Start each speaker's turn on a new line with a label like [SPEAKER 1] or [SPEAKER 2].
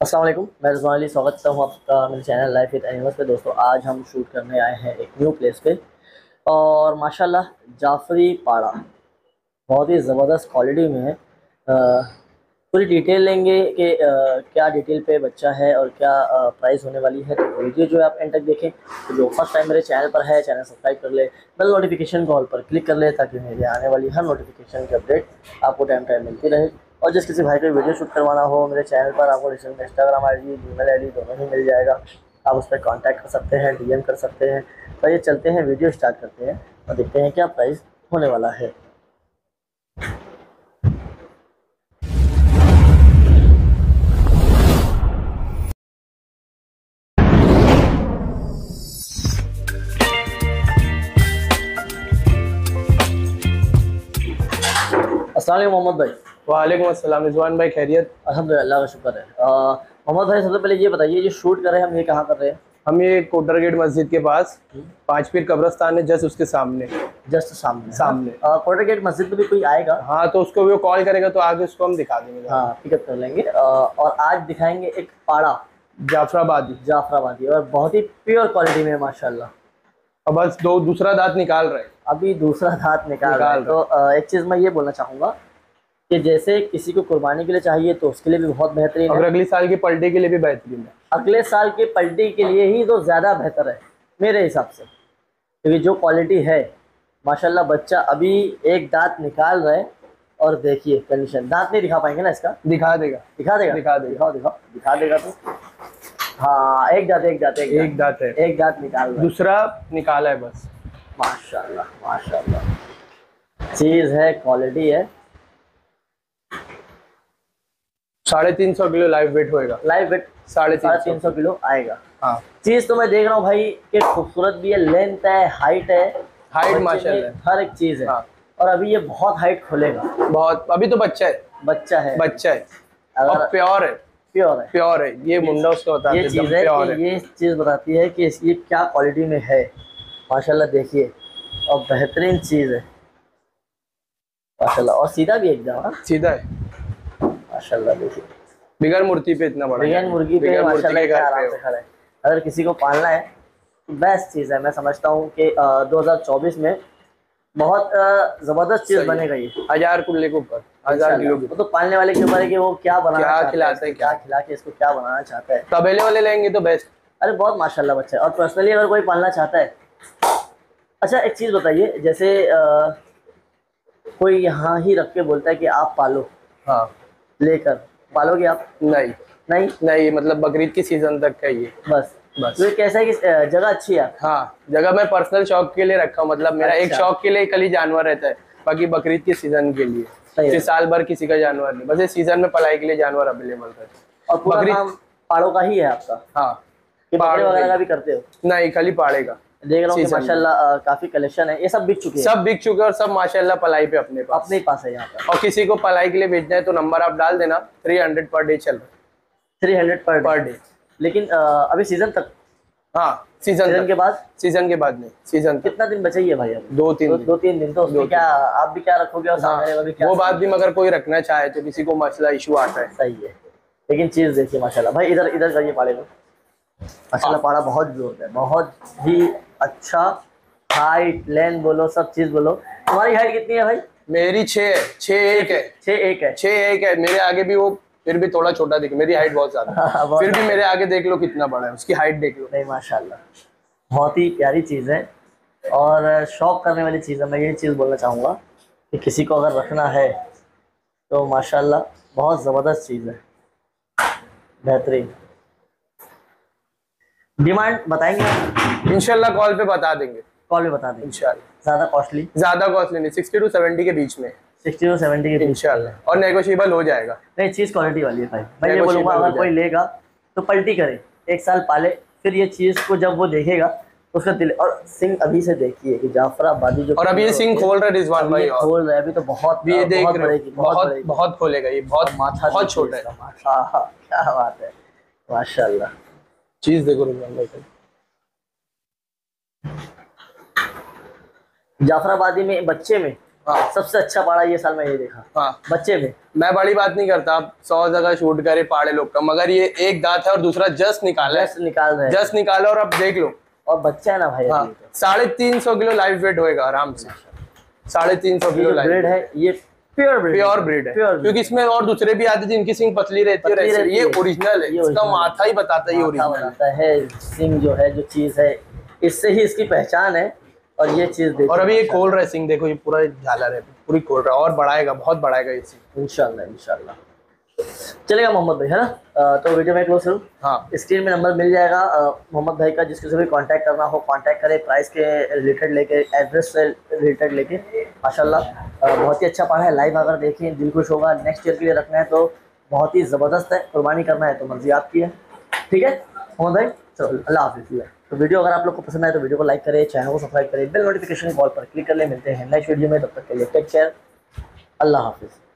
[SPEAKER 1] अस्सलाम वालेकुम, मैं रिजवान अली स्वागत करता हूँ आपका मेरे चैनल लाइफ विद एनिमल्स पे। दोस्तों, आज हम शूट करने आए हैं एक न्यू प्लेस पे और माशाल्लाह जाफरी पाड़ा बहुत ही ज़बरदस्त क्वालिटी में है। पूरी डिटेल लेंगे कि क्या डिटेल पे बच्चा है और क्या प्राइस होने वाली है। तो वीडियो जो है आप एंड तक देखें। तो जो फ़र्स्ट टाइम मेरे चैनल पर है, चैनल सब्सक्राइब कर ले बेल नोटिफिकेशन कॉल पर क्लिक कर ले ताकि मेरे आने वाली हर नोटिफिकेशन की अपडेट आपको टाइम टाइम मिलती रहे। और जिस किसी भाई को वीडियो शूट करवाना हो, मेरे चैनल पर आपको Instagram I D Gmail दोनों ही मिल जाएगा। आप उस पर कॉन्टैक्ट कर सकते हैं डीएम कर सकते हैं। तो ये चलते हैं वीडियो स्टार्ट करते हैं और देखते हैं क्या प्राइस होने वाला है। वालेकुम मोहम्मद भाई।
[SPEAKER 2] वालेकुम अस्सलाम रिजवान भाई खैरियत?
[SPEAKER 1] अल्हम्दुलिल्लाह का शुक्र है। मोहम्मद भाई सबसे पहले ये बताइए ये शूट कर रहे हैं हम ये कहाँ कर रहे हैं?
[SPEAKER 2] हम ये कोटर गेट मस्जिद के पास पाँच पीर कब्रस्तान है जस्ट उसके सामने।
[SPEAKER 1] जस्ट सामने।
[SPEAKER 2] सामने।
[SPEAKER 1] कोटर गेट मस्जिद में भी कोई आएगा?
[SPEAKER 2] हाँ तो उसको भी वो कॉल करेगा तो आगे उसको हम दिखा देंगे।
[SPEAKER 1] हाँ पिकअप कर लेंगे। और आज दिखाएँगे एक पाड़ा।
[SPEAKER 2] जाफराबादी।
[SPEAKER 1] जाफराबादी और बहुत ही प्योर क्वालिटी में माशाल्लाह।
[SPEAKER 2] और बस दो दूसरा दांत निकाल रहे हैं।
[SPEAKER 1] अभी दूसरा दांत निकाल रहा है।
[SPEAKER 2] निकाल
[SPEAKER 1] तो एक चीज़ मैं ये बोलना चाहूँगा कि जैसे किसी को कुर्बानी के लिए चाहिए तो उसके लिए भी बहुत बेहतरीन
[SPEAKER 2] और
[SPEAKER 1] है।
[SPEAKER 2] अगली साल की पलटी के लिए भी बेहतरीन है।
[SPEAKER 1] अगले साल के पलटी के लिए ही तो ज़्यादा बेहतर है मेरे हिसाब से। क्योंकि जो क्वालिटी है माशाल्लाह बच्चा अभी एक दांत निकाल रहा है और देखिए कंडीशन। दांत नहीं दिखा पाएँगे ना इसका?
[SPEAKER 2] दिखा देगा।
[SPEAKER 1] दिखा देगा?
[SPEAKER 2] दिखा देगा।
[SPEAKER 1] दिखाओ दिखाओ। दिखा देगा तो? हाँ एक दांत एक दांत एक
[SPEAKER 2] एक
[SPEAKER 1] दांत
[SPEAKER 2] है।
[SPEAKER 1] एक दांत निकाल
[SPEAKER 2] दूसरा निकाला है बस।
[SPEAKER 1] माशाल्लाह माशाल्लाह। चीज़ है क्वालिटी है।
[SPEAKER 2] साढ़े तीन सौ किलो लाइव वेट होएगा।
[SPEAKER 1] लाइव वेट
[SPEAKER 2] साढ़े तीन सौ।
[SPEAKER 1] किलो आएगा।
[SPEAKER 2] हाँ।
[SPEAKER 1] चीज़ तो मैं देख रहा हूँ भाई कि खूबसूरत भी है लेंथ है हाइट है।
[SPEAKER 2] हाइट माशाल्लाह।
[SPEAKER 1] हर एक चीज़ है।
[SPEAKER 2] हाँ।
[SPEAKER 1] और अभी ये बहुत हाइट खोलेगा।
[SPEAKER 2] बहुत। अभी तो बच्चा है।
[SPEAKER 1] बच्चा है।
[SPEAKER 2] बच्चा है। और प्योर है।
[SPEAKER 1] प्योर है।
[SPEAKER 2] प्योर है। ये मुंडा उसका होता
[SPEAKER 1] ये
[SPEAKER 2] है
[SPEAKER 1] चीज़ है ये चीज़ बताती है कि इस- ये क्या क्वालिटी में है। माशाल्लाह देखिए। और बेहतरीन चीज़ है। माशाल्लाह। और सीधा भी एकदम
[SPEAKER 2] सीधा है।
[SPEAKER 1] माशाल्लाह देखिए।
[SPEAKER 2] बिगर मूर्ति पे इतना बड़ा
[SPEAKER 1] बिगन मुर्गी पे माशाल्लाह
[SPEAKER 2] के
[SPEAKER 1] आराम से खड़ा है। अगर किसी को पालना है तो बेस्ट चीज़ है। मैं समझता हूँ कि 2024 में बहुत ज़बरदस्त चीज़। बनेगा ये
[SPEAKER 2] हज़ार कुल्ले के ऊपर हज़ार किलो
[SPEAKER 1] वो तो पालने वाले के ऊपर है कि वो क्या बनाना
[SPEAKER 2] क्या खिलाता है,
[SPEAKER 1] क्या खिला के इसको क्या बनाना चाहता है।
[SPEAKER 2] तबेले वाले लेंगे तो बेस्ट
[SPEAKER 1] अरे बहुत माशाल्लाह बच्चा है। और पर्सनली अगर कोई पालना चाहता है अच्छा एक चीज़ बताइए जैसे अ, कोई यहाँ ही रख के बोलता है कि आप पालो।
[SPEAKER 2] हाँ।
[SPEAKER 1] लेकर। पालोगे आप?
[SPEAKER 2] नहीं।
[SPEAKER 1] नहीं?
[SPEAKER 2] नहीं मतलब बकरीद की सीज़न तक का ये
[SPEAKER 1] बस।
[SPEAKER 2] बस।
[SPEAKER 1] तो ये कैसा है कि जगह अच्छी है?
[SPEAKER 2] हाँ जगह मैं पर्सनल शौक के लिए रखा हूँ मतलब मेरा
[SPEAKER 1] अच्छा। एक।
[SPEAKER 2] शौक के लिए कल ही जानवर रहता है बाकी बकरीद के सीज़न के लिए। साल भर किसी का जानवर नहीं बस ये सीज़न में पलाई के लिए जानवर अवेलेबल रहता है।
[SPEAKER 1] और
[SPEAKER 2] बकरीद-
[SPEAKER 1] पाड़ों का ही है आपका?
[SPEAKER 2] हाँ।
[SPEAKER 1] कि
[SPEAKER 2] पाड़ों
[SPEAKER 1] वगैरह
[SPEAKER 2] का
[SPEAKER 1] का भी करते हो?
[SPEAKER 2] नहीं खाली पाड़ेगा
[SPEAKER 1] देख रहा हूँ कि माशाल्लाह काफ़ी कलेक्शन है। ये सब बिक चुके हैं।
[SPEAKER 2] सब बिक चुके हैं और सब माशाल्लाह पलाई पे अपने पास।
[SPEAKER 1] अपने ही पास है यहाँ पर।
[SPEAKER 2] और किसी को पलाई के लिए भेजना है तो नंबर आप डाल देना। थ्री हंड्रेड पर डे चल रहा
[SPEAKER 1] थ्री हंड्रेड पर
[SPEAKER 2] पर
[SPEAKER 1] डे लेकिन अभी सीज़न तक?
[SPEAKER 2] हाँ सीज़न
[SPEAKER 1] सीज़न के बाद?
[SPEAKER 2] सीज़न के बाद नहीं सीज़न
[SPEAKER 1] कितना दिन बचा ही है भाई
[SPEAKER 2] दो तीन
[SPEAKER 1] दो, तीन दिन तो क्या आप भी क्या रखोगे और
[SPEAKER 2] हाँ वो बात भी मगर कोई रखना चाहे तो किसी को मसला इशू आता है।
[SPEAKER 1] सही है। लेकिन चीज़ देखिए माशाल्लाह। भाई इधर इधर जाइए पाड़े में। माशाल्लाह पाड़ा बहुत ज़ोर है बहुत ही अच्छा। हाइट लेंथ बोलो सब चीज़ बोलो। तुम्हारी हाइट कितनी है भाई?
[SPEAKER 2] मेरी छः है छः एक है।
[SPEAKER 1] छः एक है।
[SPEAKER 2] छः एक है। मेरे आगे भी वो फिर भी थोड़ा छोटा दिखे। मेरी हाइट बहुत ज़्यादा हाँ, फिर भी मेरे आगे देख लो कितना बड़ा है। उसकी हाइट देख लो।
[SPEAKER 1] नहीं माशाल्लाह। बहुत ही प्यारी चीज़ है। और शौक करने वाली चीज़ है। मैं ये चीज़ बोलना चाहूँगा कि किसी को अगर रखना है तो माशाल्लाह बहुत ज़बरदस्त चीज़ है। बेहतरीन। डिमांड बताएँगे
[SPEAKER 2] इंशाल्लाह कॉल पे बता देंगे।
[SPEAKER 1] कॉल पे बता देंगे।
[SPEAKER 2] इंशाल्लाह।
[SPEAKER 1] ज़्यादा कॉस्टली
[SPEAKER 2] ज़्यादा कॉस्टली नहीं सिक्सटी टू सेवेंटी के बीच में
[SPEAKER 1] सिक्सटी टू सेवेंटी के बीच।
[SPEAKER 2] इंशाल्लाह। और नेगोशिएबल हो जाएगा।
[SPEAKER 1] नहीं चीज़ क्वालिटी वाली है भाई। मैं ये बोलूँगा
[SPEAKER 2] हो
[SPEAKER 1] अगर कोई लेगा तो पलटी करे। एक साल पाले फिर ये चीज़ को जब वो देखेगा तो उसका दिल और सिंह अभी से देखिए कि जाफराबादी जो
[SPEAKER 2] और अभी ये सिंह खोल रहे रिजवान भाई और
[SPEAKER 1] खोल रहे हैं, अभी तो बहुत
[SPEAKER 2] भी ये देख रहे हो
[SPEAKER 1] बहुत
[SPEAKER 2] बहुत खोलेगा ये बहुत
[SPEAKER 1] माथा
[SPEAKER 2] बहुत छोटा है।
[SPEAKER 1] इसका, माशा क्या बात है। माशाल्लाह।
[SPEAKER 2] चीज़ देखो रिजवान भाई
[SPEAKER 1] जाफराबादी में बच्चे में
[SPEAKER 2] हाँ।
[SPEAKER 1] सबसे अच्छा पाड़ा ये साल मैं ये देखा।
[SPEAKER 2] हाँ।
[SPEAKER 1] बच्चे में।
[SPEAKER 2] मैं बड़ी बात नहीं करता आप सौ जगह शूट करे पाड़े लोग का मगर ये एक दांत है और दूसरा जस्ट निकाला
[SPEAKER 1] जस्ट निकाल रहे हैं।
[SPEAKER 2] जस्ट निकाला और अब देख लो।
[SPEAKER 1] और बच्चा है ना भाई
[SPEAKER 2] हाँ।
[SPEAKER 1] तो।
[SPEAKER 2] साढ़े तीन सौ किलो लाइव वेट होएगा आराम से। साढ़े तीन सौ किलो
[SPEAKER 1] ब्रेड है ये प्योर ब्रेड
[SPEAKER 2] प्योर ब्रीड है। क्योंकि इसमें और दूसरे भी आते जिनकी सिंह पतली रहती है ये ओरिजिनल है। इसका माथा ही बताता है ये ओरिजिनल है।
[SPEAKER 1] है सिंग जो है जो चीज़ है इससे ही इसकी पहचान है। और ये चीज़ देखो।
[SPEAKER 2] और अभी ये खोल रहा है सिंग देखो ये पूरा झालर है पूरी खोल रहा है और बढ़ाएगा बहुत बढ़ाएगा ये सिंग
[SPEAKER 1] इंशाल्लाह इंशाल्लाह। चलेगा मोहम्मद भाई है ना? तो वीडियो में क्लोज करूँ?
[SPEAKER 2] हाँ।
[SPEAKER 1] स्क्रीन में नंबर मिल जाएगा। मोहम्मद भाई का जिसके से भी कांटेक्ट करना हो कांटेक्ट करें प्राइस के रिलेटेड लेके एड्रेस से रिलेटेड लेके। माशाल्लाह। बहुत ही अच्छा पढ़ा है लाइव अगर देखें दिल खुश होगा। नेक्स्ट ईयर के लिए रखना है तो बहुत ही ज़बरदस्त है कुर्बानी करना है तो मर्ज़ी आपकी है। ठीक है? मोहम्मद भाई? चलो अल्लाह हाफिज़ तो वीडियो अगर आप लोग को पसंद आए तो वीडियो को लाइक करें चैनल को सब्सक्राइब करें बेल नोटिफिकेशन कॉल पर क्लिक कर ले, मिलते हैं नेक्स्ट वीडियो में, तब तक के लिए टेक केयर अल्लाह हाफिज़।